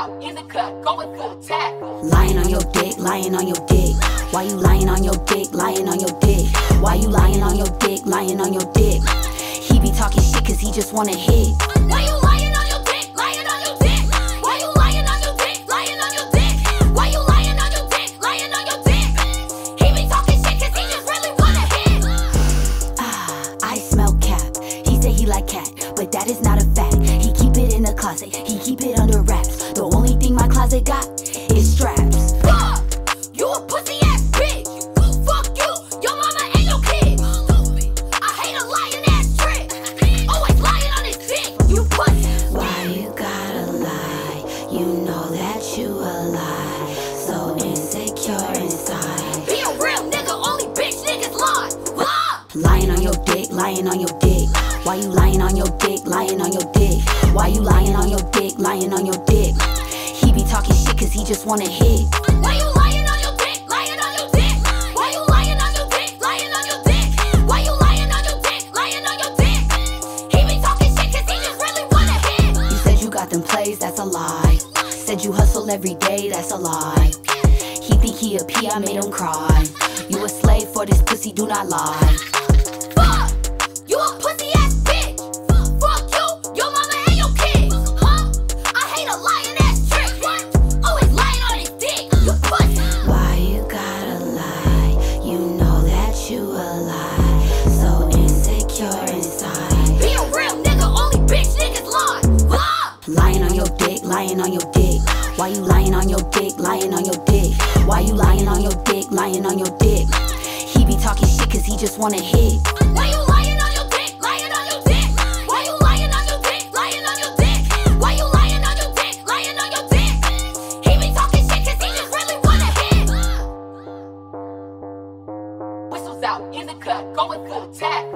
out in the cut, going full attack. Lying on your dick, lying on your dick. Why you lying on your dick, lying on your dick? Why you lying on your dick, lying on your dick? He be talking shit cause he just wanna hit. Why you lying on your dick, lying on your dick? Why you lying on your dick, lying on your dick? Why you lying on your dick, lying on your dick? He be talking shit cause he just really wanna hit. Ah, I smell cap. He say he like cat, but that is not a fact. He keep it in the closet, he keep it thing got is straps. Fuck! You a pussy ass bitch! Fuck you, your mama and your kids! I hate a lying ass trick! Always lying on his dick, you pussy! Why you gotta lie? You know that you a lie. So insecure inside. Be a real nigga, only bitch niggas lie! Lie! Lying on your dick, lying on your dick. Why you lying on your dick, lying on your dick? Why you lying on your dick, lying on your dick? Cause he just wanna hit. Why you lying on your dick, lying on your dick? Why you lying on your dick, lying on your dick? Why you lying on your dick, lying on your dick? He be talking shit cause he just really wanna hit! You said you got them plays, that's a lie. Said you hustle every day, that's a lie. He think he a P, I made him cry. You a slave for this pussy, do not lie. You lying on your dick, lying on your dick? Why you lying on your dick, lying on your dick? He be talking shit cause he just wanna hit. Why you lying on your dick, lying on your dick? Why you lying on your dick, lying on your dick? Why you lying on your dick, lying on your dick? He be talking shit cause he just really wanna hit! Whistles out in the cut, going full attack.